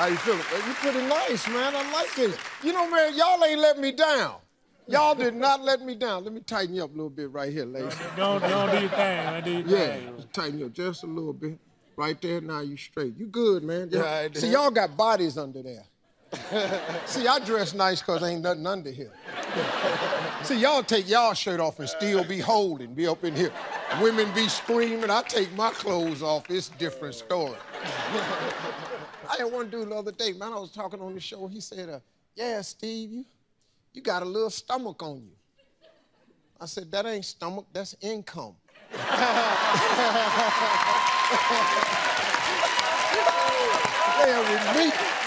How you feeling? Uh, You're pretty nice, man. I like it. You know, man, y'all ain't let me down. Y'all did not let me down. Let me tighten you up a little bit right here, ladies. Don't, don't do your thing, man. Do your Yeah, thing. tighten you up just a little bit. Right there, now you straight. You good, man. Yeah, I. See, y'all got bodies under there. See, I dress nice because ain't nothing under here. See, y'all take y'all shirt off and still be holding, be up in here. Women be screaming. I take my clothes off. It's a different story. I had one dude the other day, man. I was talking on the show. He said, uh, "Yeah, Steve, you, you got a little stomach on you." I said, "That ain't stomach. That's income." Yeah, with me.